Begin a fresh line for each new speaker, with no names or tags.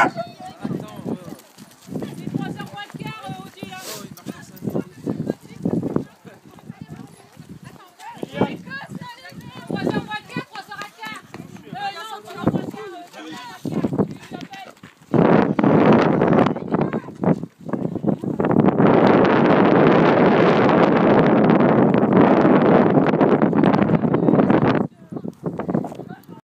happened?